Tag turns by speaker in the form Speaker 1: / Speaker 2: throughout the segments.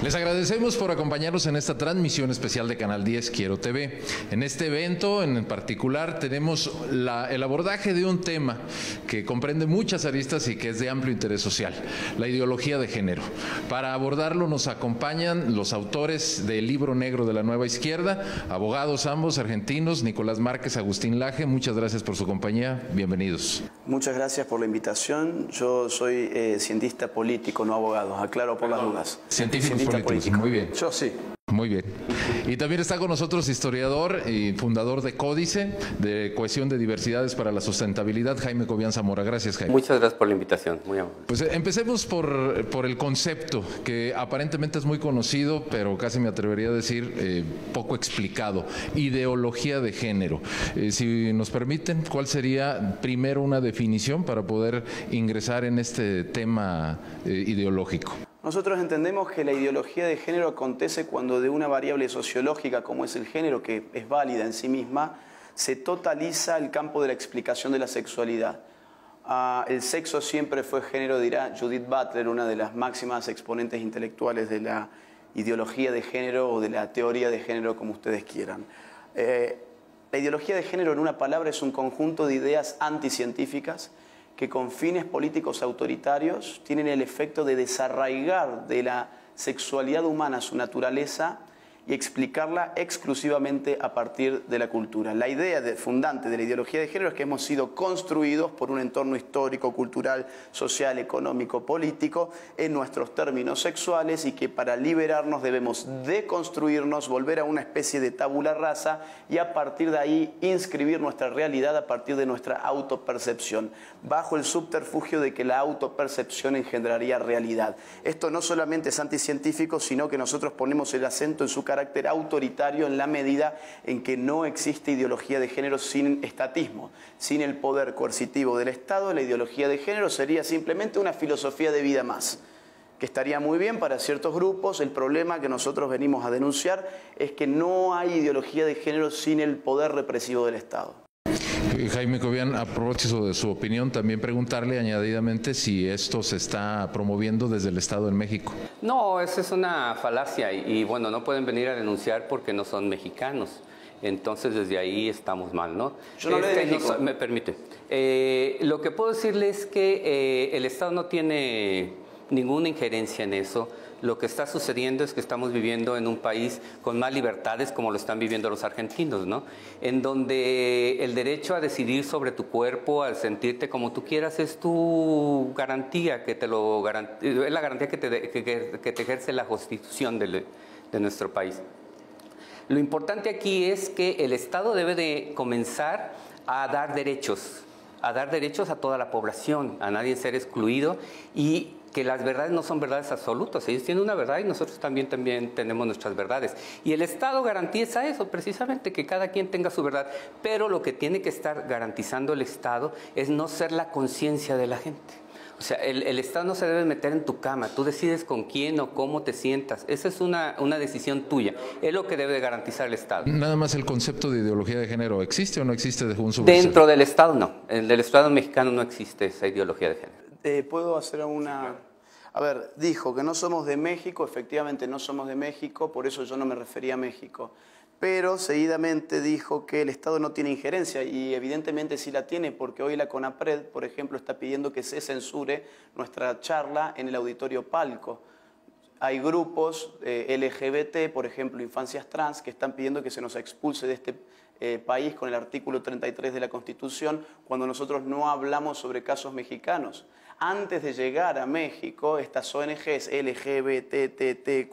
Speaker 1: Les agradecemos por acompañarnos en esta transmisión especial de Canal 10 Quiero TV. En este evento en particular tenemos el abordaje de un tema que comprende muchas aristas y que es de amplio interés social, la ideología de género. Para abordarlo nos acompañan los autores del libro negro de la nueva izquierda, abogados ambos argentinos, Nicolás Márquez, Agustín Laje. Muchas gracias por su compañía. Bienvenidos.
Speaker 2: Muchas gracias por la invitación. Yo soy eh, cientista político, no abogado. Aclaro por las dudas.
Speaker 1: Científico muy bien.
Speaker 2: Yo sí.
Speaker 1: Muy bien. Y también está con nosotros historiador y fundador de Códice, de Cohesión de Diversidades para la Sustentabilidad, Jaime Cobian Zamora. Gracias, Jaime.
Speaker 3: Muchas gracias por la invitación. Muy amable.
Speaker 1: Pues eh, empecemos por, por, el concepto, que aparentemente es muy conocido, pero casi me atrevería a decir eh, poco explicado. Ideología de género. Eh, si nos permiten, ¿cuál sería primero una definición para poder ingresar en este tema ideológico?
Speaker 2: Nosotros entendemos que la ideología de género acontece cuando de una variable sociológica como es el género, que es válida en sí misma, se totaliza el campo de la explicación de la sexualidad. Ah, el sexo siempre fue género, dirá Judith Butler, una de las máximas exponentes intelectuales de la ideología de género o de la teoría de género, como ustedes quieran. Eh, la ideología de género, en una palabra, es un conjunto de ideas anticientíficas que con fines políticos autoritarios tienen el efecto de desarraigar de la sexualidad humana su naturaleza y explicarla exclusivamente a partir de la cultura. La idea fundante de la ideología de género es que hemos sido construidos por un entorno histórico, cultural, social, económico, político en nuestros términos sexuales y que para liberarnos debemos deconstruirnos, volver a una especie de tabula rasa y a partir de ahí inscribir nuestra realidad a partir de nuestra autopercepción, bajo el subterfugio de que la autopercepción engendraría realidad. Esto no solamente es anticientífico, sino que nosotros ponemos el acento en su carácter carácter autoritario en la medida en que no existe ideología de género sin estatismo, sin el poder coercitivo del Estado, la ideología de género sería simplemente una filosofía de vida más que estaría muy bien para ciertos grupos. El problema que nosotros venimos a denunciar es que no hay ideología de género sin el poder represivo del Estado.
Speaker 1: Jaime Cobian, a propósito de su opinión, también preguntarle añadidamente si esto se está promoviendo desde el Estado en México.
Speaker 3: No, esa es una falacia y, bueno, no pueden venir a denunciar porque no son mexicanos. Entonces desde ahí estamos mal, ¿no?
Speaker 2: Yo no este,
Speaker 3: me permite. Eh, lo que puedo decirle es que eh, el Estado no tiene ninguna injerencia en eso lo que está sucediendo es que estamos viviendo en un país con más libertades como lo están viviendo los argentinos, ¿no? En donde el derecho a decidir sobre tu cuerpo, al sentirte como tú quieras, es tu garantía, que te lo es la garantía que te, ejerce la constitución de, de nuestro país. Lo importante aquí es que el Estado debe de comenzar a dar derechos, a dar derechos a toda la población, a nadie ser excluido y que las verdades no son verdades absolutas, ellos tienen una verdad y nosotros también, también tenemos nuestras verdades. Y el Estado garantiza eso, precisamente, que cada quien tenga su verdad, pero lo que tiene que estar garantizando el Estado es no ser la conciencia de la gente. O sea, el, Estado no se debe meter en tu cama, tú decides con quién o cómo te sientas, esa es una, una decisión tuya, es lo que debe garantizar el Estado.
Speaker 1: Nada más el concepto de ideología de género, ¿existe o no existe
Speaker 3: según su Dentro del Estado no, en el Estado mexicano no existe esa ideología de género.
Speaker 2: Eh, ¿Puedo hacer una...? A ver, dijo que no somos de México, efectivamente no somos de México, por eso yo no me refería a México. Pero seguidamente dijo que el Estado no tiene injerencia y evidentemente sí la tiene porque hoy la CONAPRED, por ejemplo, está pidiendo que se censure nuestra charla en el auditorio Palco. Hay grupos eh, LGBT, por ejemplo, infancias trans, que están pidiendo que se nos expulse de este eh, país con el artículo 33 de la Constitución cuando nosotros no hablamos sobre casos mexicanos antes de llegar a México, estas ONGs LGBTTQI+,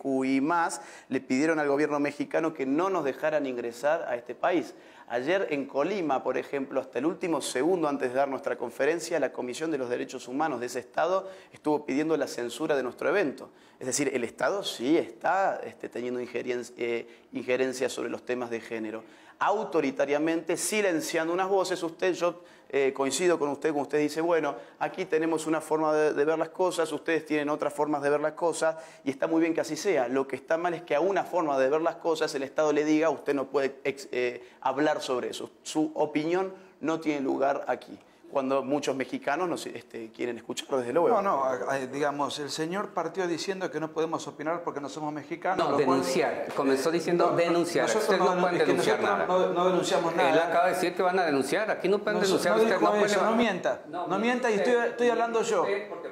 Speaker 2: le pidieron al gobierno mexicano que no nos dejaran ingresar a este país. Ayer en Colima, por ejemplo, hasta el último segundo antes de dar nuestra conferencia, la Comisión de los Derechos Humanos de ese Estado estuvo pidiendo la censura de nuestro evento. Es decir, el Estado sí está este, teniendo injerencia, eh, injerencia sobre los temas de género autoritariamente, silenciando unas voces. Usted, yo eh, coincido con usted, cuando usted dice, bueno, aquí tenemos una forma de, ver las cosas, ustedes tienen otras formas de ver las cosas, y está muy bien que así sea. Lo que está mal es que a una forma de ver las cosas el Estado le diga, usted no puede eh, hablar sobre eso. Su opinión no tiene lugar aquí. Cuando muchos mexicanos nos este, quieren escuchar, desde luego.
Speaker 4: No, no, digamos, el señor partió diciendo que no podemos opinar porque no somos mexicanos.
Speaker 3: No, denunciar. Comenzó diciendo denunciar.
Speaker 4: Nosotros no, pueden denunciar nada. No, denunciamos nada.
Speaker 3: Él acaba de decir que van a denunciar. Aquí no pueden denunciar.
Speaker 4: Usted no, eso, no mienta. No, mienta y estoy, estoy hablando yo.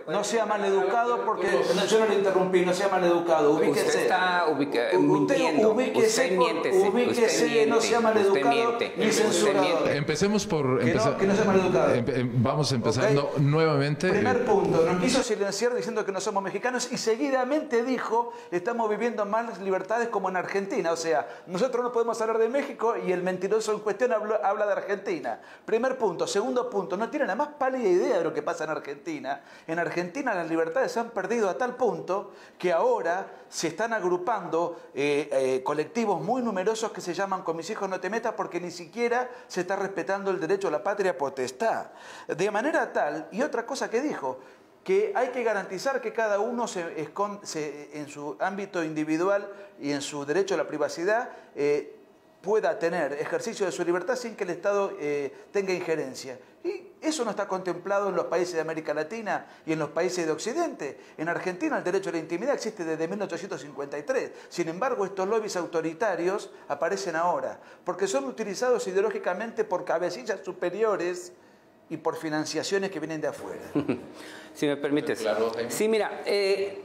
Speaker 4: No sea mal educado porque yo no le interrumpí, no sea mal educado. Ubíquese.
Speaker 3: Usted está mintiendo.
Speaker 4: Ubíquese, usted miente. Ubíquese, no sea mal educado ni censurado.
Speaker 1: Empecemos por...
Speaker 4: Que no sea mal educado.
Speaker 1: Em, vamos empezando nuevamente.
Speaker 4: Primer eh, punto, nos quiso silenciar diciendo que no somos mexicanos y seguidamente dijo, estamos viviendo más libertades como en Argentina. O sea, nosotros no podemos hablar de México y el mentiroso en cuestión habla, de Argentina. Primer punto. Segundo punto, no tiene la más pálida idea de lo que pasa en Argentina. En Argentina las libertades se han perdido a tal punto que ahora se están agrupando eh, eh, colectivos muy numerosos que se llaman con mis hijos no te metas porque ni siquiera se está respetando el derecho a la patria potestad. De manera tal, y otra cosa que dijo, que hay que garantizar que cada uno se, en su ámbito individual y en su derecho a la privacidad eh, pueda tener ejercicio de su libertad sin que el Estado eh, tenga injerencia. Y eso no está contemplado en los países de América Latina y en los países de Occidente. En Argentina el derecho a la intimidad existe desde 1853. Sin embargo, estos lobbies autoritarios aparecen ahora, porque son utilizados ideológicamente por cabecillas superiores y por financiaciones que vienen de afuera.
Speaker 3: si me permites. Sí, mira, eh,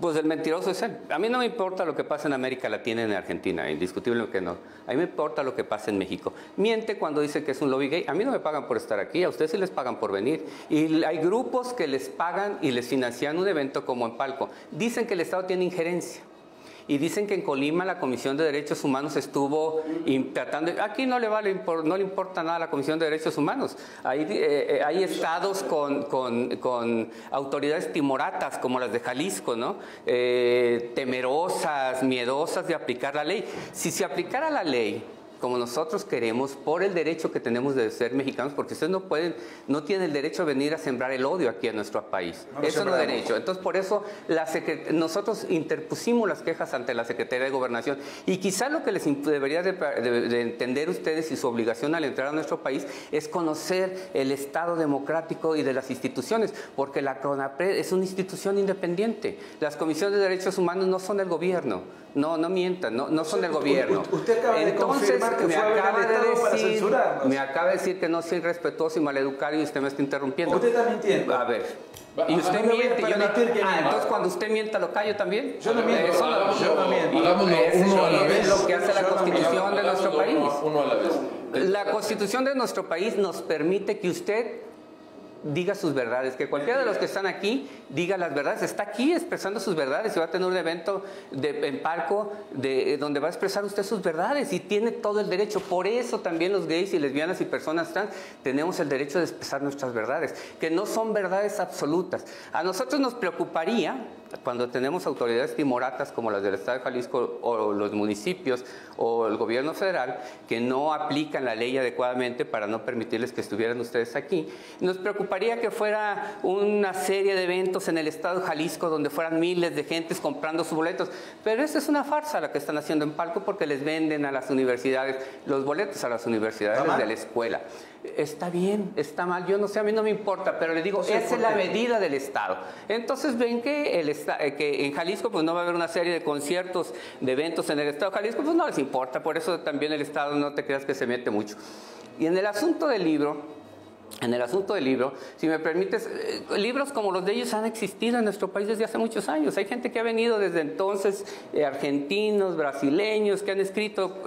Speaker 3: pues el mentiroso es él. A mí no me importa lo que pasa en América Latina en Argentina, indiscutible que no. A mí me importa lo que pasa en México. Miente cuando dice que es un lobby gay. A mí no me pagan por estar aquí, a ustedes sí les pagan por venir. Y hay grupos que les pagan y les financian un evento como en Palco. Dicen que el Estado tiene injerencia y dicen que en Colima la Comisión de Derechos Humanos estuvo tratando, aquí no le, vale, no le importa nada a la Comisión de Derechos Humanos, hay, eh, hay estados con, con, autoridades timoratas como las de Jalisco, ¿no? Eh, temerosas, miedosas de aplicar la ley. Si se aplicara la ley, como nosotros queremos por el derecho que tenemos de ser mexicanos, porque ustedes no pueden, no tienen el derecho de venir a sembrar el odio aquí en nuestro país. eso no es derecho. Entonces, por eso nosotros interpusimos las quejas ante la Secretaría de Gobernación. Y quizá lo que les debería de, entender ustedes y su obligación al entrar a nuestro país es conocer el Estado democrático y de las instituciones, porque la CONAPRED es una institución independiente. Las comisiones de derechos humanos no son del gobierno. No, no mientan, no, no son del gobierno.
Speaker 4: Usted acaba de confirmar que me acaba de decir,
Speaker 3: Me acaba de decir que no soy respetuoso y maleducado y usted me está interrumpiendo.
Speaker 4: Usted está mintiendo.
Speaker 3: A ver. Y usted miente, yo no... Ah, entonces cuando usted mienta lo callo también.
Speaker 4: Yo no miento. Eso no,
Speaker 1: yo no miento. uno a la vez.
Speaker 3: Es lo que hace la Constitución de nuestro país.
Speaker 1: Uno a la vez.
Speaker 3: La Constitución de nuestro país nos permite que usted diga sus verdades, que cualquiera de los que están aquí diga las verdades, está aquí expresando sus verdades y va a tener un evento de, en Palco de, eh, donde va a expresar usted sus verdades y tiene todo el derecho. Por eso también los gays y lesbianas y personas trans tenemos el derecho de expresar nuestras verdades, que no son verdades absolutas. A nosotros nos preocuparía cuando tenemos autoridades timoratas como las del Estado de Jalisco o los municipios o el gobierno federal que no aplican la ley adecuadamente para no permitirles que estuvieran ustedes aquí, nos preocuparía que fuera una serie de eventos en el Estado de Jalisco donde fueran miles de gentes comprando sus boletos. Pero esa es una farsa la que están haciendo en Palco porque les venden a las universidades los boletos a las universidades de la escuela. Está bien, está mal, yo no sé, a mí no me importa, pero le digo, esa es la medida del Estado. Entonces ven que, el, eh, que en Jalisco pues no va a haber una serie de conciertos, de eventos en el Estado de Jalisco, pues no les importa, por eso también el Estado no te creas que se mete mucho. Y en el asunto del libro, en el asunto del libro, si me permites, eh, libros como los de ellos han existido en nuestro país desde hace muchos años. Hay gente que ha venido desde entonces, eh, argentinos, brasileños, que han escrito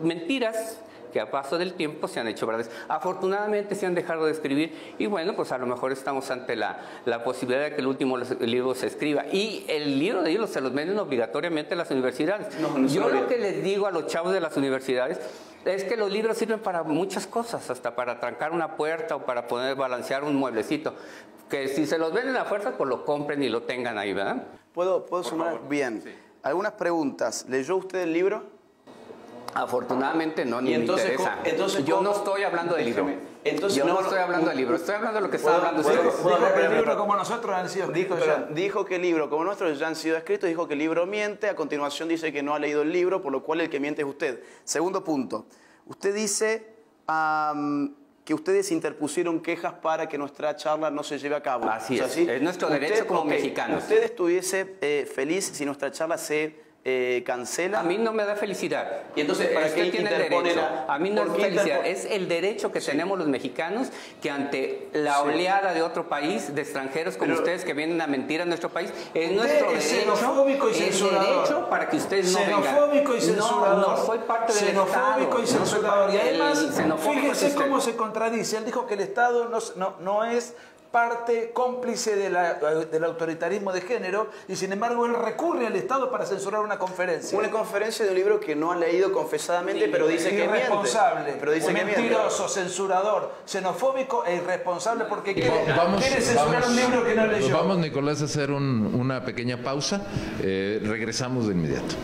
Speaker 3: mentiras que a paso del tiempo se han hecho verdades. Afortunadamente se han dejado de escribir y bueno, pues a lo mejor estamos ante la, la posibilidad de que el último libro se escriba. Y el libro de ellos se los venden obligatoriamente a las universidades. Yo lo que les digo a los chavos de las universidades es que los libros sirven para muchas cosas, hasta para trancar una puerta o para poder balancear un mueblecito. Que si se los venden a fuerza, pues lo compren y lo tengan ahí, ¿verdad?
Speaker 2: ¿Puedo, puedo sumar? Bien. Algunas preguntas. ¿Leyó usted el libro?
Speaker 3: Afortunadamente no, ni me interesa. Entonces, yo no estoy hablando del libro. Entonces, yo no, estoy hablando del libro, estoy hablando de lo que está hablando usted.
Speaker 4: Dijo que el libro como nosotros han sido
Speaker 2: dijo, dijo que el libro como nosotros ya han sido escritos, dijo que el libro miente, a continuación dice que no ha leído el libro, por lo cual el que miente es usted. Segundo punto, usted dice que ustedes interpusieron quejas para que nuestra charla no se lleve a cabo.
Speaker 3: Así es, es nuestro derecho como mexicanos.
Speaker 2: ¿Usted estuviese eh, feliz si nuestra charla se eh, cancela.
Speaker 3: A mí no me da felicidad.
Speaker 2: Y entonces, ¿para
Speaker 3: usted
Speaker 2: qué
Speaker 3: tiene derecho? A mí no es felicidad. Es el derecho que tenemos los mexicanos que ante la oleada de otro país, de extranjeros como ustedes que vienen a mentir a nuestro país, es nuestro
Speaker 4: es
Speaker 3: derecho.
Speaker 4: xenofóbico y
Speaker 3: es derecho para que ustedes no
Speaker 4: Xenofóbico
Speaker 3: vengan.
Speaker 4: y censurador.
Speaker 3: No, no soy parte del
Speaker 4: Xenofóbico
Speaker 3: Estado.
Speaker 4: y censurador.
Speaker 3: No
Speaker 4: y
Speaker 3: soy parte-
Speaker 4: además,
Speaker 3: el
Speaker 4: fíjese cómo se contradice. Él dijo que el Estado no, no, no es parte cómplice de la- del autoritarismo de género y sin embargo él recurre al Estado para censurar una conferencia.
Speaker 2: Una conferencia de un libro que no han leído confesadamente, pero dice que miente.
Speaker 4: irresponsable,
Speaker 2: Pero dice que miente.
Speaker 4: mentiroso, censurador, xenofóbico e irresponsable porque quiere,
Speaker 1: Vamos,
Speaker 4: quiere censurar
Speaker 1: vamos-
Speaker 4: un libro que no leyó.
Speaker 1: Vamos, Nicolás, a hacer un- una pequeña pausa. Eh, regresamos de inmediato.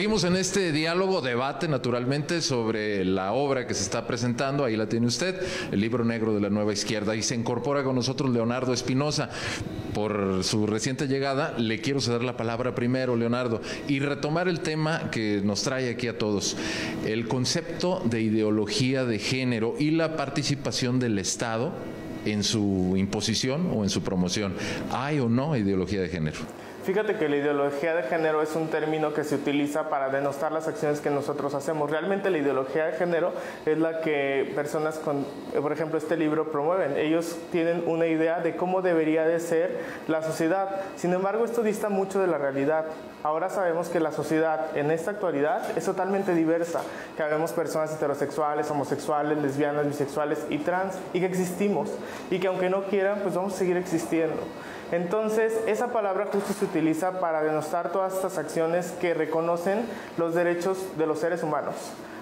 Speaker 1: Seguimos en este diálogo, debate naturalmente sobre la obra que se está presentando, ahí la tiene usted, el libro negro de la nueva izquierda, y se incorpora con nosotros Leonardo Espinosa. Por su reciente llegada, le quiero ceder la palabra primero, Leonardo, y retomar el tema que nos trae aquí a todos, el concepto de ideología de género y la participación del Estado en su imposición o en su promoción. ¿Hay o no ideología de género?
Speaker 5: Fíjate que la ideología de género es un término que se utiliza para denostar las acciones que nosotros hacemos. Realmente la ideología de género es la que personas con, por ejemplo, este libro promueven. Ellos tienen una idea de cómo debería de ser la sociedad. Sin embargo, esto dista mucho de la realidad. Ahora sabemos que la sociedad en esta actualidad es totalmente diversa, que habemos personas heterosexuales, homosexuales, lesbianas, bisexuales y trans, y que existimos, y que aunque no quieran, pues vamos a seguir existiendo. Entonces, esa palabra justo se utiliza para denostar todas estas acciones que reconocen los derechos de los seres humanos.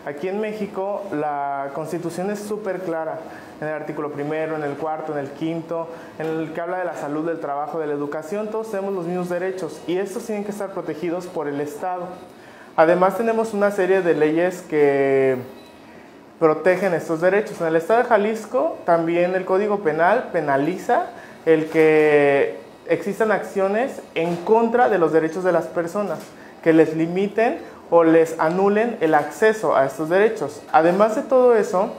Speaker 5: Aquí en México la constitución es súper clara, en el artículo primero, en el cuarto, en el quinto, en el que habla de la salud, del trabajo, de la educación, todos tenemos los mismos derechos y estos tienen que estar protegidos por el Estado. Además tenemos una serie de leyes que protegen estos derechos. En el estado de Jalisco también el Código Penal penaliza el que existan acciones en contra de los derechos de las personas, que les limiten o les anulen el acceso a estos derechos. Además de todo eso,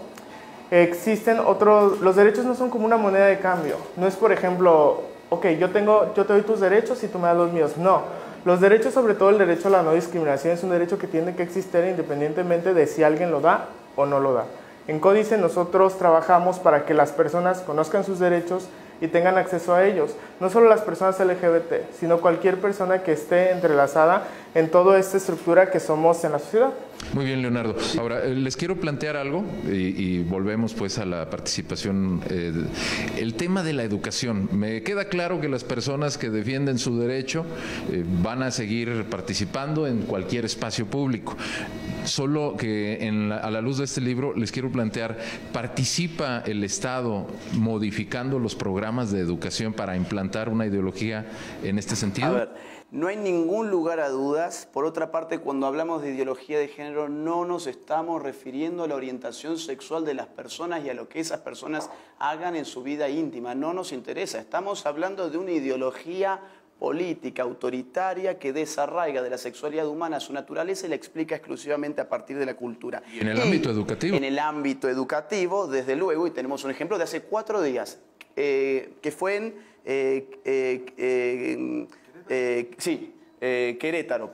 Speaker 5: existen otros, los derechos no son como una moneda de cambio. No es, por ejemplo, ok, yo, tengo, yo te doy tus derechos y tú me das los míos. No, los derechos, sobre todo el derecho a la no discriminación, es un derecho que tiene que existir independientemente de si alguien lo da o no lo da. En Códice nosotros trabajamos para que las personas conozcan sus derechos y tengan acceso a ellos. No solo las personas LGBT, sino cualquier persona que esté entrelazada en toda esta estructura que somos en la sociedad.
Speaker 1: Muy bien, Leonardo. Ahora, eh, les quiero plantear algo y, volvemos pues a la participación. eh, el tema de la educación. Me queda claro que las personas que defienden su derecho eh, van a seguir participando en cualquier espacio público. Solo que en la- a la luz de este libro les quiero plantear, ¿participa el Estado modificando los programas de educación para implantar una ideología en este sentido?
Speaker 2: A ver, no hay ningún lugar a dudas. Por otra parte, cuando hablamos de ideología de género, no nos estamos refiriendo a la orientación sexual de las personas y a lo que esas personas hagan en su vida íntima. No nos interesa. Estamos hablando de una ideología política, autoritaria, que desarraiga de la sexualidad humana su naturaleza y la explica exclusivamente a partir de la cultura.
Speaker 1: Y en el ámbito educativo.
Speaker 2: En el ámbito educativo, desde luego, y tenemos un ejemplo de hace cuatro días, eh, que fue en, eh, eh, sí, Querétaro,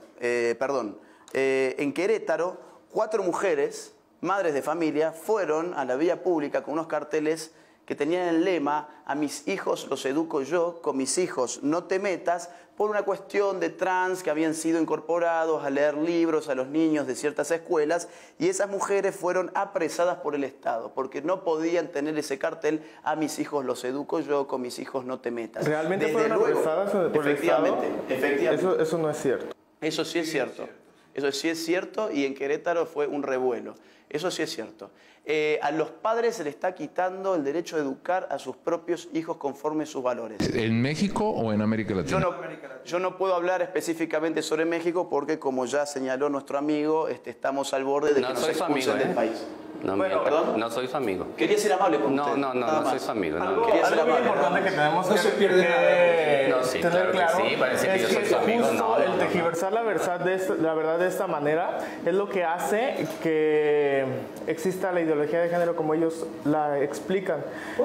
Speaker 2: perdón. En Querétaro, cuatro mujeres, madres de familia, fueron a la vía pública con unos carteles que tenían el lema, a mis hijos los educo yo, con mis hijos no te metas, por una cuestión de trans que habían sido incorporados a leer libros a los niños de ciertas escuelas y esas mujeres fueron apresadas por el Estado porque no podían tener ese cartel, a mis hijos los educo yo, con mis hijos no te metas.
Speaker 5: ¿Realmente
Speaker 2: Desde
Speaker 5: fueron
Speaker 2: luego,
Speaker 5: apresadas por el Estado?
Speaker 2: efectivamente, efectivamente.
Speaker 5: Eso, eso no es cierto.
Speaker 2: Eso sí es cierto. Eso sí es cierto y en Querétaro fue un revuelo. Eso sí es cierto. Eh, a los padres se le está quitando el derecho a educar a sus propios hijos conforme sus valores.
Speaker 1: ¿En México o en América
Speaker 2: Yo
Speaker 1: Latina?
Speaker 2: no, yo no puedo hablar específicamente sobre México porque, como ya señaló nuestro amigo, este, estamos al borde de
Speaker 3: No
Speaker 2: que nos expulsen
Speaker 3: amigo,
Speaker 2: del
Speaker 3: ¿eh?
Speaker 2: país.
Speaker 3: No,
Speaker 4: Bueno,
Speaker 3: mienta.
Speaker 2: ¿perdón?
Speaker 3: no soy su amigo.
Speaker 2: Quería ser amable con
Speaker 3: No,
Speaker 2: usted.
Speaker 3: no, no,
Speaker 2: nada
Speaker 3: no soy su amigo. no.
Speaker 4: Algo,
Speaker 2: Quería ser
Speaker 4: algo
Speaker 2: amable,
Speaker 4: importante
Speaker 2: nada
Speaker 4: que tenemos
Speaker 2: No
Speaker 4: que,
Speaker 2: se pierde
Speaker 4: que
Speaker 3: nada. No, sí,
Speaker 4: tener
Speaker 3: claro que
Speaker 4: claro
Speaker 3: sí, parece que
Speaker 4: es
Speaker 3: yo soy
Speaker 4: que
Speaker 3: su amigo.
Speaker 4: justo
Speaker 3: No, no,
Speaker 4: el
Speaker 3: no.
Speaker 4: tergiversar la verdad, de esta, la verdad de esta manera es lo que hace que exista la ideología de género como ellos la explican.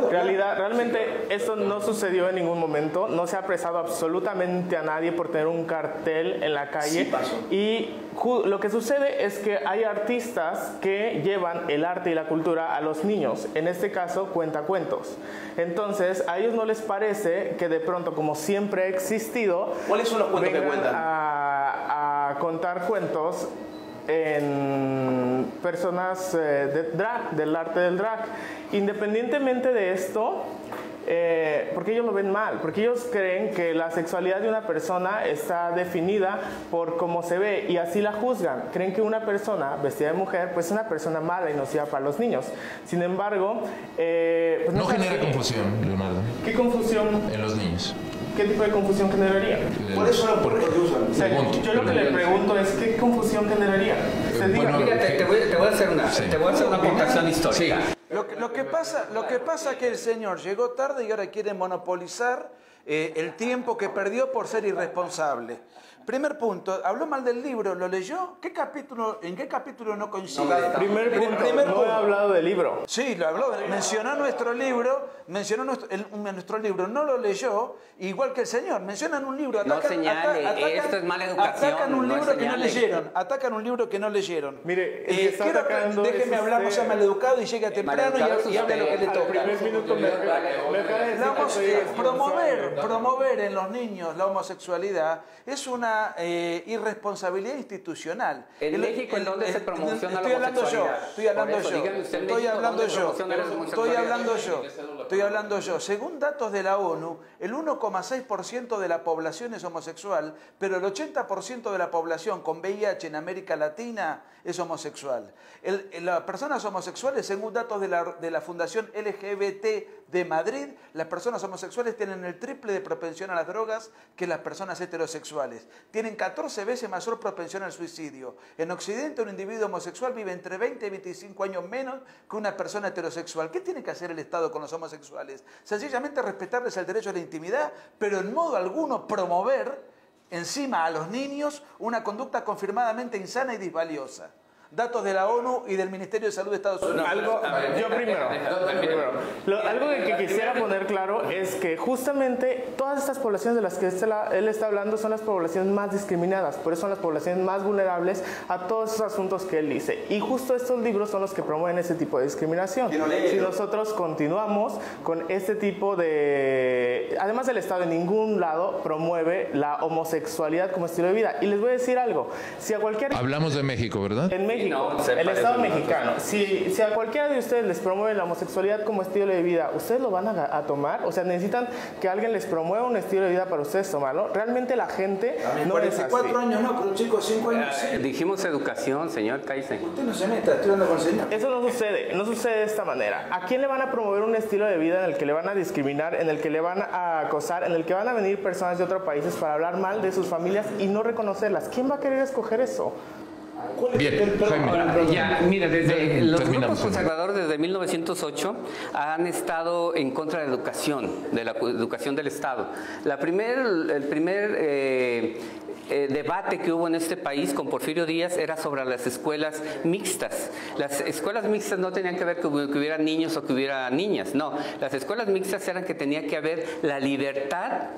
Speaker 4: Realidad, realmente esto no sucedió en ningún momento, no se ha apresado absolutamente a nadie por tener un cartel en la calle
Speaker 2: Sí pasó.
Speaker 4: y lo que sucede es que hay artistas que llevan el arte y la cultura a los niños, en este caso cuentacuentos. Entonces, a ellos no les parece que de pronto, como siempre ha existido,
Speaker 2: ¿Cuáles son los cuentos que
Speaker 4: vengan
Speaker 2: cuentan?
Speaker 4: A, a contar cuentos en personas eh, de drag, del arte del drag. Independientemente de esto, eh, porque ellos lo ven mal, porque ellos creen que la sexualidad de una persona está definida por cómo se ve y así la juzgan. Creen que una persona vestida de mujer pues es una persona mala y nociva para los niños. Sin embargo, eh, pues
Speaker 1: No
Speaker 4: es
Speaker 1: genera confusión, Leonardo,
Speaker 4: ¿Qué confusión?
Speaker 1: en los niños.
Speaker 4: ¿Qué tipo de confusión generaría?
Speaker 2: ¿Cuál es los puertos que usan?
Speaker 4: O sea,
Speaker 1: Pregunto,
Speaker 4: yo lo que le
Speaker 1: pregunto.
Speaker 4: es qué confusión generaría. Usted diga.
Speaker 1: bueno,
Speaker 3: Fíjate, te voy, te voy a hacer una,
Speaker 1: Sí.
Speaker 3: te voy a hacer una aportación histórica.
Speaker 4: Lo que, pasa, lo que pasa es que el señor llegó tarde y ahora quiere monopolizar eh, el tiempo que perdió por ser irresponsable. Primer punto, habló mal del libro, ¿lo leyó? ¿Qué capítulo, ¿En qué capítulo no coincide?
Speaker 5: Primer
Speaker 4: Pri-
Speaker 5: punto,
Speaker 4: primer
Speaker 5: no he hablado del libro.
Speaker 4: Sí, lo habló, mencionó nuestro libro, mencionó nuestro, el- nuestro libro, no lo leyó, igual que el señor, mencionan un libro,
Speaker 3: No
Speaker 4: atacan,
Speaker 3: señale,
Speaker 4: ata-
Speaker 3: esto es mala educación,
Speaker 4: atacan un
Speaker 3: no
Speaker 4: libro que no leyeron, atacan un libro que no leyeron.
Speaker 5: Mire, el que está
Speaker 4: quiero-
Speaker 5: atacando
Speaker 4: déjeme
Speaker 5: es
Speaker 4: hablar, no sea maleducado y llega temprano
Speaker 3: maleducado
Speaker 4: y, y lo que le toca.
Speaker 5: primer minuto me, me
Speaker 4: eh, promover, promover en los niños la homosexualidad es una eh, irresponsabilidad institucional.
Speaker 3: En
Speaker 4: El-
Speaker 3: México, ¿en
Speaker 4: el-
Speaker 3: dónde se promociona la
Speaker 4: Estoy hablando yo, estoy hablando
Speaker 3: eso,
Speaker 4: yo, estoy hablando
Speaker 3: ¿dónde
Speaker 4: yo,
Speaker 3: la
Speaker 4: estoy hablando yo, estoy hablando yo. Según datos de la ONU, el 1,6% de la población es homosexual, pero el 80% de la población con VIH en América Latina es homosexual. El- las personas homosexuales, según datos de la, de la Fundación LGBT de Madrid, las personas homosexuales tienen el triple de propensión a las drogas que las personas heterosexuales. Tienen 14 veces mayor propensión al suicidio. En Occidente, un individuo homosexual vive entre 20 y 25 años menos que una persona heterosexual. ¿Qué tiene que hacer el Estado con los homosexuales? Sencillamente respetarles el derecho a la intimidad, pero en modo alguno promover encima a los niños una conducta confirmadamente insana y disvaliosa. Datos de la ONU y del Ministerio de Salud de Estados Unidos.
Speaker 5: Algo, yo primero, primero. Lo- algo de que quisiera poner claro es que justamente todas estas poblaciones de las que este la- él está hablando son las poblaciones más discriminadas, por eso son las poblaciones más vulnerables a todos esos asuntos que él dice. Y justo estos libros son los que promueven ese tipo de discriminación. Si nosotros continuamos con este tipo de... Además el Estado en ningún lado promueve la homosexualidad como estilo de vida. Y les voy a decir algo, si a cualquier...
Speaker 1: Hablamos de México, ¿verdad?
Speaker 5: En México,
Speaker 3: no, se
Speaker 5: el Estado mexicano, si, si a cualquiera de ustedes les promueve la homosexualidad como estilo de vida, ¿ustedes lo van a, a tomar? O sea, necesitan que alguien les promueva un estilo de vida para ustedes tomarlo. Realmente la gente no es así.
Speaker 4: 44 años no, pero un chico de 5 años
Speaker 3: Eh,
Speaker 4: sí.
Speaker 3: Dijimos educación, señor Kaiser.
Speaker 4: Usted no se meta, estoy con señor.
Speaker 5: Eso no sucede, no sucede de esta manera. ¿A quién le van a promover un estilo de vida en el que le van a discriminar, en el que le van a acosar, en el que van a venir personas de otros países para hablar mal de sus familias y no reconocerlas? ¿Quién va a querer escoger eso?
Speaker 1: Bien, Jaime.
Speaker 3: Ahora, ya, mira, desde los grupos conservadores desde 1908 han estado en contra de la educación, de la educación del Estado. La primer, el primer eh, eh, debate que hubo en este país con Porfirio Díaz era sobre las escuelas mixtas. Las escuelas mixtas no tenían que ver que hubi- que hubiera niños o que hubiera niñas, no. Las escuelas mixtas eran que tenía que haber la libertad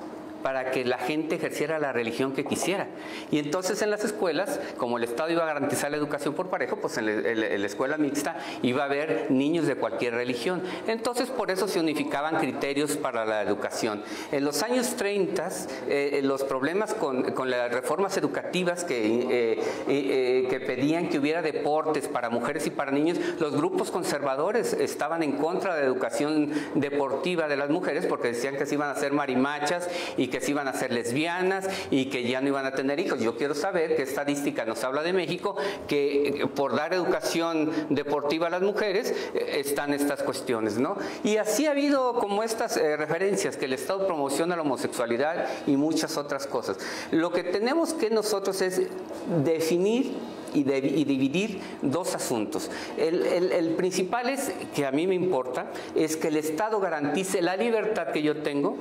Speaker 3: para que la gente ejerciera la religión que quisiera. Y entonces en las escuelas, como el Estado iba a garantizar la educación por parejo, pues en, la- escuela mixta iba a haber niños de cualquier religión. Entonces por eso se unificaban criterios para la educación. En los años 30, eh, los problemas con, con las reformas educativas que, eh, eh, que pedían que hubiera deportes para mujeres y para niños, los grupos conservadores estaban en contra de la educación deportiva de las mujeres porque decían que se iban a hacer marimachas y que se iban a ser lesbianas y que ya no iban a tener hijos. Yo quiero saber qué estadística nos habla de México que por dar educación deportiva a las mujeres eh, están estas cuestiones, ¿no? Y así ha habido como estas eh, referencias que el Estado promociona la homosexualidad y muchas otras cosas. Lo que tenemos que nosotros es definir y, dividir dos asuntos. el, principal es, que a mí me importa, es que el Estado garantice la libertad que yo tengo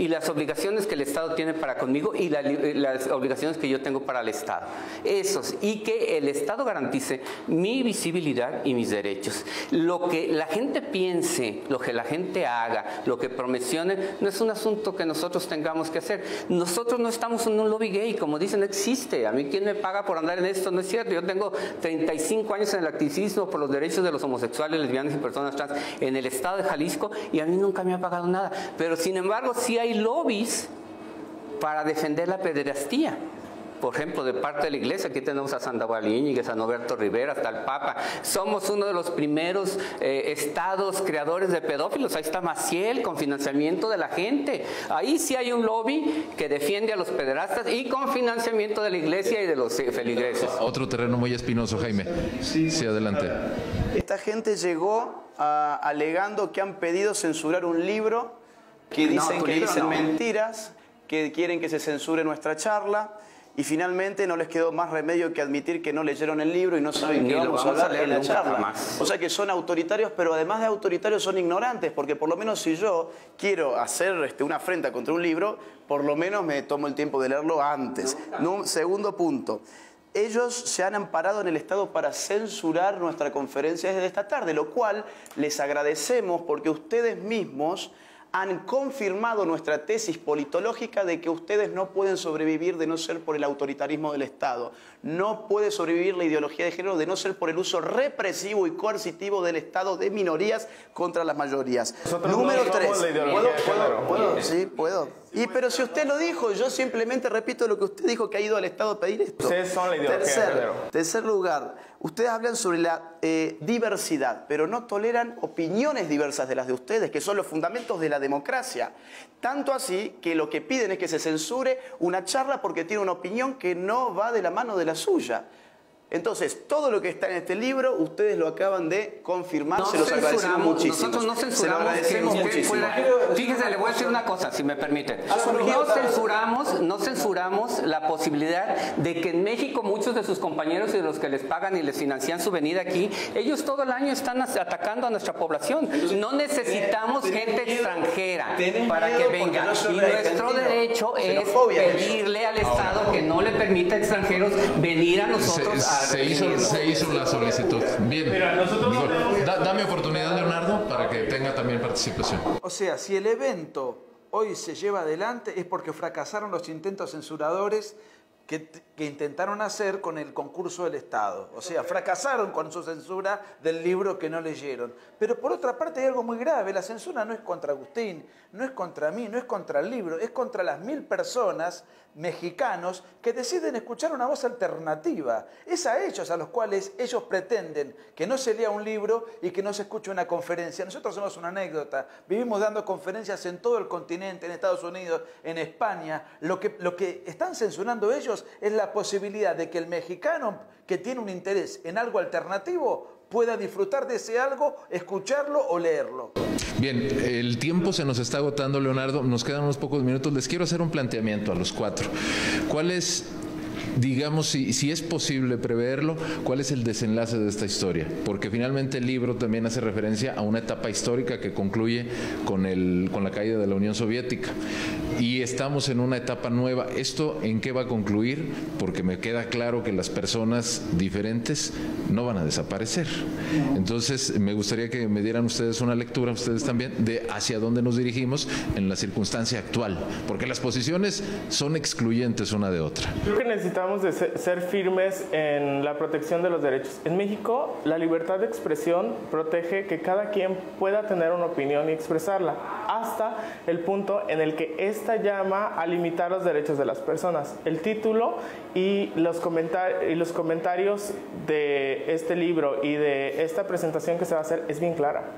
Speaker 3: y las obligaciones que el Estado tiene para conmigo y las obligaciones que yo tengo para el Estado. Esos, y que el Estado garantice mi visibilidad y mis derechos. Lo que la gente piense, lo que la gente haga, lo que promocione, no es un asunto que nosotros tengamos que hacer. Nosotros no estamos en un lobby gay, como dicen, no existe. A mí, ¿quién me paga por andar en esto? No es cierto. Yo tengo 35 años en el activismo por los derechos de los homosexuales, lesbianas y personas trans en el Estado de Jalisco y a mí nunca me ha pagado nada. Pero, sin embargo, sí hay lobbies para defender la pederastía. Por ejemplo, de parte de la iglesia, aquí tenemos a Sandoval Íñiguez, a Noberto Rivera, hasta el Papa. Somos uno de los primeros eh, estados creadores de pedófilos. Ahí está Maciel con financiamiento de la gente. Ahí sí hay un lobby que defiende a los pederastas y con financiamiento de la iglesia y de los eh, feligreses.
Speaker 1: Otro terreno muy espinoso, Jaime. Sí, sí adelante.
Speaker 2: Esta gente llegó alegando que han pedido censurar un libro que dicen que dicen mentiras, que quieren que se censure nuestra charla. Y finalmente no les quedó más remedio que admitir que no leyeron el libro y no saben qué vamos, a hablar en la charla. O sea que son autoritarios, pero además de autoritarios son ignorantes, porque por lo menos si yo quiero hacer este, una afrenta contra un libro, por lo menos me tomo el tiempo de leerlo antes. segundo punto ellos se han amparado en el Estado para censurar nuestra conferencia desde esta tarde, lo cual les agradecemos porque ustedes mismos han confirmado nuestra tesis politológica de que ustedes no pueden sobrevivir de no ser por el autoritarismo del Estado. No puede sobrevivir la ideología de género de no ser por el uso represivo y coercitivo del Estado de minorías contra las mayorías. Número tres. ¿Puedo, puedo, Sí, puedo. Y pero si usted lo dijo, yo simplemente repito lo que usted dijo que ha ido al Estado a pedir esto.
Speaker 5: Ustedes son la ideología
Speaker 2: tercer, lugar, ustedes hablan sobre la eh, diversidad, pero no toleran opiniones diversas de las de ustedes, que son los fundamentos de la democracia. Tanto así que lo que piden es que se censure una charla porque tiene una opinión que no va de la mano de la suya. Entonces, todo lo que está en este libro, ustedes lo acaban de confirmar, se los agradecemos muchísimo.
Speaker 3: Nosotros no censuramos que muchísimo. fíjese, le voy a decir una cosa, si me permite. No censuramos, no censuramos la posibilidad de que en México muchos de sus compañeros y de los que les pagan y les financian su venida aquí, ellos todo el año están atacando a nuestra población. No necesitamos gente extranjera para que venga. Y nuestro derecho es pedirle al Estado que no le permita a extranjeros venir a nosotros a
Speaker 1: se hizo, se hizo la solicitud. Bien. dame oportunidad, Leonardo, para que tenga también participación.
Speaker 4: O sea, si el evento hoy se lleva adelante es porque fracasaron los intentos censuradores que, intentaron hacer con el concurso del Estado. O sea, fracasaron con su censura del libro que no leyeron. Pero por otra parte hay algo muy grave, la censura no es contra Agustín, no es contra mí, no es contra el libro, es contra las mil personas mexicanos que deciden escuchar una voz alternativa. Es a ellos a los cuales ellos pretenden que no se lea un libro y que no se escuche una conferencia. Nosotros somos una anécdota, vivimos dando conferencias en todo el continente, en Estados Unidos, en España. Lo que, lo que están censurando ellos es la posibilidad de que el mexicano que tiene un interés en algo alternativo pueda disfrutar de ese algo, escucharlo o leerlo.
Speaker 1: Bien, el tiempo se nos está agotando, Leonardo. Nos quedan unos pocos minutos. Les quiero hacer un planteamiento a los cuatro. ¿Cuál es digamos, si, si, es posible preverlo, cuál es el desenlace de esta historia. Porque finalmente el libro también hace referencia a una etapa histórica que concluye con, el, con la caída de la Unión Soviética. Y estamos en una etapa nueva. ¿Esto en qué va a concluir? Porque me queda claro que las personas diferentes no van a desaparecer. Entonces, me gustaría que me dieran ustedes una lectura, ustedes también, de hacia dónde nos dirigimos en la circunstancia actual. Porque las posiciones son excluyentes una de otra.
Speaker 5: Creo que necesitamos de ser firmes en la protección de los derechos. En México, la libertad de expresión protege que cada quien pueda tener una opinión y expresarla, hasta el punto en el que esta llama a limitar los derechos de las personas. El título y los, y los comentarios de este libro y de esta presentación que se va a hacer es bien clara.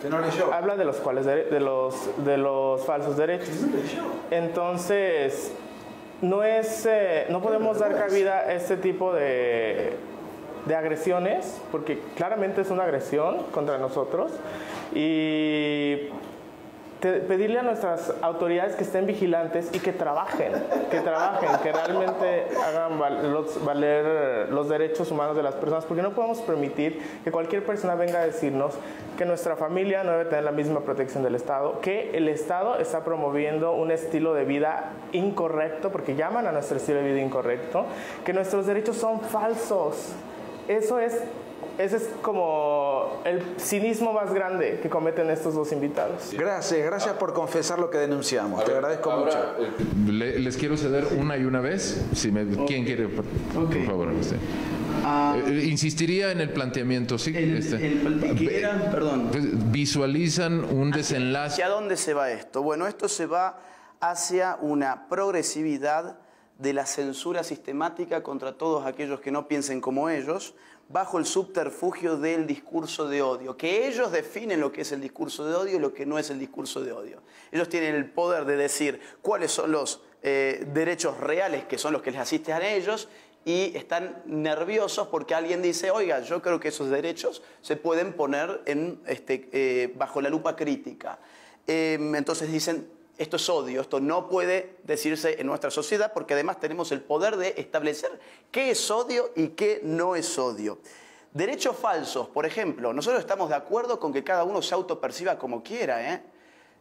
Speaker 5: Habla de los cuales de los de los falsos derechos. Entonces, no es eh, no podemos dar cabida a este tipo de de agresiones, porque claramente es una agresión contra nosotros y pedirle a nuestras autoridades que estén vigilantes y que trabajen, que trabajen, que realmente hagan valer los derechos humanos de las personas, porque no podemos permitir que cualquier persona venga a decirnos que nuestra familia no debe tener la misma protección del Estado, que el Estado está promoviendo un estilo de vida incorrecto, porque llaman a nuestro estilo de vida incorrecto, que nuestros derechos son falsos. Eso es ese es como el cinismo más grande que cometen estos dos invitados.
Speaker 4: Gracias, gracias por confesar lo que denunciamos. Te agradezco mucho.
Speaker 1: Eh, les quiero ceder una y una vez. Si me, ¿Quién quiere? Por, favor, usted. Ah. Eh, insistiría en el planteamiento, sí.
Speaker 2: El, este. era, perdón.
Speaker 1: Pues, visualizan un desenlace.
Speaker 2: ¿Hacia dónde se va esto? Bueno, esto se va hacia una progresividad de la censura sistemática contra todos aquellos que no piensen como ellos, bajo el subterfugio del discurso de odio, que ellos definen lo que es el discurso de odio y lo que no es el discurso de odio. Ellos tienen el poder de decir cuáles son los eh, derechos reales que son los que les asisten a ellos y están nerviosos porque alguien dice, oiga, yo creo que esos derechos se pueden poner este, eh, bajo la lupa crítica. Em, entonces dicen, esto es odio, esto no puede decirse en nuestra sociedad porque además tenemos el poder de establecer qué es odio y qué no es odio. Derechos falsos, por ejemplo, nosotros estamos de acuerdo con que cada uno se autoperciba como quiera. ¿eh?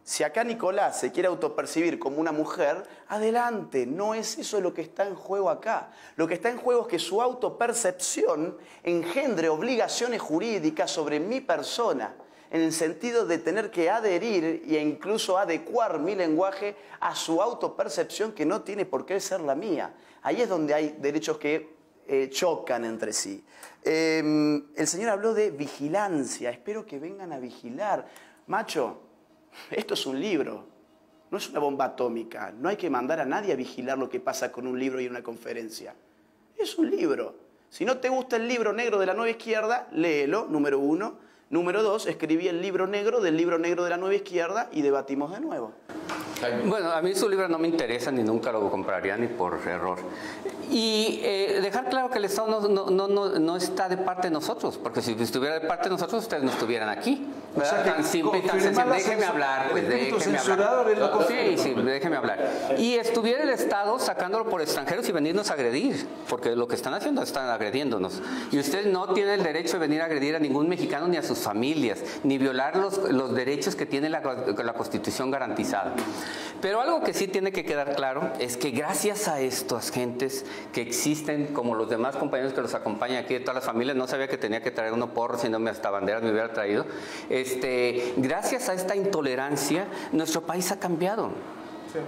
Speaker 2: Si acá Nicolás se quiere autopercibir como una mujer, adelante, no es eso lo que está en juego acá. Lo que está en juego es que su autopercepción engendre obligaciones jurídicas sobre mi persona en el sentido de tener que adherir e incluso adecuar mi lenguaje a su autopercepción que no tiene por qué ser la mía. Ahí es donde hay derechos que eh, chocan entre sí. Em, el Señor habló de vigilancia, espero que vengan a vigilar. Macho, esto es un libro, no es una bomba atómica, no hay que mandar a nadie a vigilar lo que pasa con un libro y una conferencia. Es un libro. Si no te gusta el libro negro de la nueva izquierda, léelo, número uno. Número dos, escribí el libro negro del libro negro de la nueva izquierda y debatimos de nuevo.
Speaker 3: Bueno, a mí su libro no me interesa ni nunca lo compraría ni por error. Y eh, dejar claro que el Estado no, no, no, no, está de parte de nosotros, porque si estuviera de parte de nosotros, ustedes no estuvieran aquí. O sea, tan simple y tan sencillo. Déjeme hablar, pues, déjeme hablar. Sí, sí, déjeme hablar. Y estuviera el Estado sacándolo por extranjeros y venirnos a agredir, porque lo que están haciendo están agrediéndonos. Y usted no tiene el derecho de venir a agredir a ningún mexicano ni a sus familias, ni violar los, los derechos que tiene la, la Constitución garantizada. Pero algo que sí tiene que quedar claro es que gracias a estas gentes que existen, como los demás compañeros que los acompañan aquí de todas las familias, no sabía que tenía que traer uno porro, si no me hasta banderas me hubiera traído. Este, gracias a esta intolerancia, nuestro país ha cambiado. Sí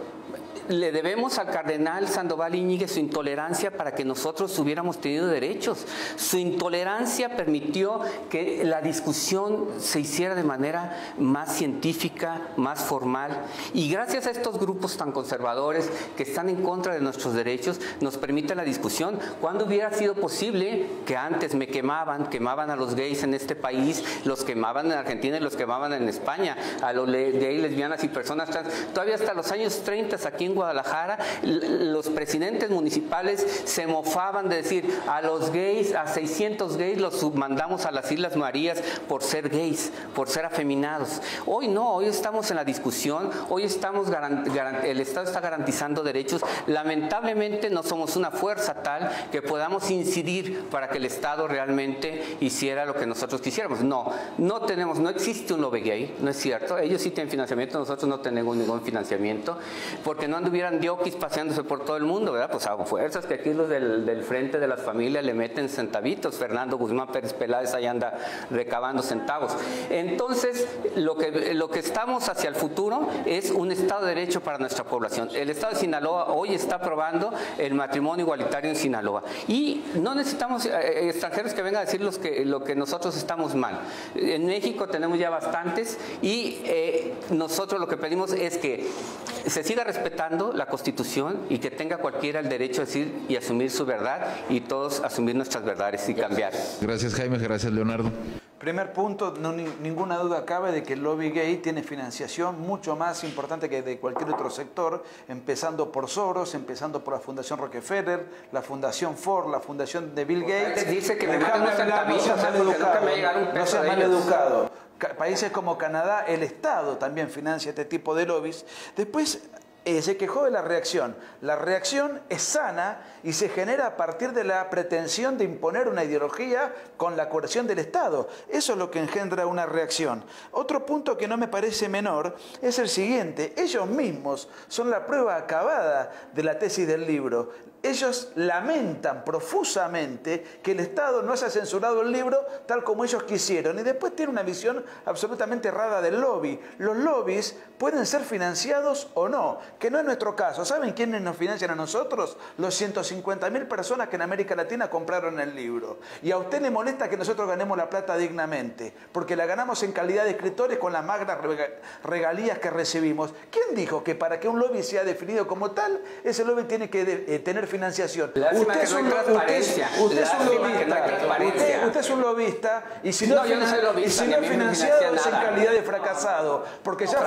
Speaker 3: le debemos al cardenal Sandoval Iñiguez su intolerancia para que nosotros hubiéramos tenido derechos. Su intolerancia permitió que la discusión se hiciera de manera más científica, más formal. Y gracias a estos grupos tan conservadores que están en contra de nuestros derechos, nos permite la discusión. ¿Cuándo hubiera sido posible que antes me quemaban, quemaban a los gays en este país, los quemaban en Argentina y los quemaban en España, a los gays, lesbianas y personas trans? Todavía hasta los años 30 aquí en Guadalajara, los presidentes municipales se mofaban de decir a los gays, a 600 gays los mandamos a las Islas Marías por ser gays, por ser afeminados. Hoy no, hoy estamos en la discusión, hoy estamos el Estado está garantizando derechos. Lamentablemente no somos una fuerza tal que podamos incidir para que el Estado realmente hiciera lo que nosotros quisiéramos. No, no tenemos, no existe un lobby gay, no es cierto. Ellos sí tienen financiamiento, nosotros no tenemos ningún financiamiento. porque no anduvieran diokis paseándose por todo el mundo, ¿verdad? Pues a fuerzas que aquí los del, frente de las familias le meten centavitos. Fernando Guzmán Pérez Peláez ahí anda recabando centavos. Entonces, lo que, lo que estamos hacia el futuro es un Estado de Derecho para nuestra población. El Estado de Sinaloa hoy está aprobando el matrimonio igualitario en Sinaloa. Y no necesitamos eh, eh, extranjeros que vengan a decir los que, lo que nosotros estamos mal. En México tenemos ya bastantes y eh, nosotros lo que pedimos es que se siga respetando la Constitución y que tenga cualquiera el derecho a decir y asumir su verdad y todos asumir nuestras verdades y cambiar.
Speaker 1: Gracias Jaime, gracias Leonardo.
Speaker 4: Primer punto, no, ni- ninguna duda cabe de que el lobby gay tiene financiación mucho más importante que de cualquier otro sector, empezando por Soros, empezando por la Fundación Rockefeller, la Fundación Ford, la Fundación de Bill Gates.
Speaker 3: Dice que me
Speaker 4: no seas mal educado. Ca- Países como Canadá, el Estado también financia este tipo de lobbies. Después eh, se quejó de la reacción. La reacción es sana y se genera a partir de la pretensión de imponer una ideología con la coerción del Estado. Eso es lo que engendra una reacción. Otro punto que no me parece menor es el siguiente. Ellos mismos son la prueba acabada de la tesis del libro. Ellos lamentan profusamente que el Estado no haya censurado el libro tal como ellos quisieron. Y después tiene una visión absolutamente errada del lobby. Los lobbies pueden ser financiados o no, que no es nuestro caso. ¿Saben quiénes nos financian a nosotros? Los 150 mil personas que en América Latina compraron el libro. Y a usted le molesta que nosotros ganemos la plata dignamente, porque la ganamos en calidad de escritores con las magnas rega- regalías que recibimos. ¿Quién dijo que para que un lobby sea definido como tal, ese lobby tiene que de- eh, tener financiación?
Speaker 3: No
Speaker 4: usted es un
Speaker 3: Lástima que no hay
Speaker 4: lobista. Usted, usted es un lobista y si no,
Speaker 3: No, yo no soy
Speaker 4: finan-
Speaker 3: lobista,
Speaker 4: y si no financiado
Speaker 3: financia
Speaker 4: es en calidad de fracasado, porque ya,
Speaker 3: usted.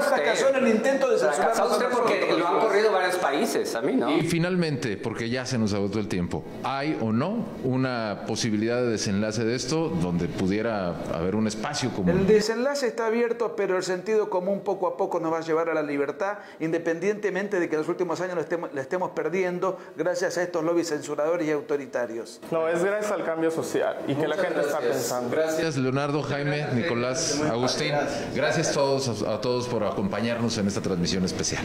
Speaker 4: fracasó en el intento de censurar
Speaker 3: Usted porque lo han corrido varios países, a mí no.
Speaker 1: Y finalmente, porque ya se nos agotó el tiempo, ¿hay o no una posibilidad de desenlace de esto donde pudiera haber un espacio
Speaker 4: El
Speaker 1: común?
Speaker 4: desenlace está abierto, pero el sentido común poco a poco nos va a llevar a la libertad, independientemente de que en los últimos años lo estemos, la estemos perdiendo gracias a estos lobbies censuradores y autoritarios.
Speaker 5: No, es gracias al cambio social y que la gente está pensando.
Speaker 1: Gracias Leonardo, Jaime, Nicolás, Agustín. Gracias todos a, a todos por acompañarnos en esta transmisión especial.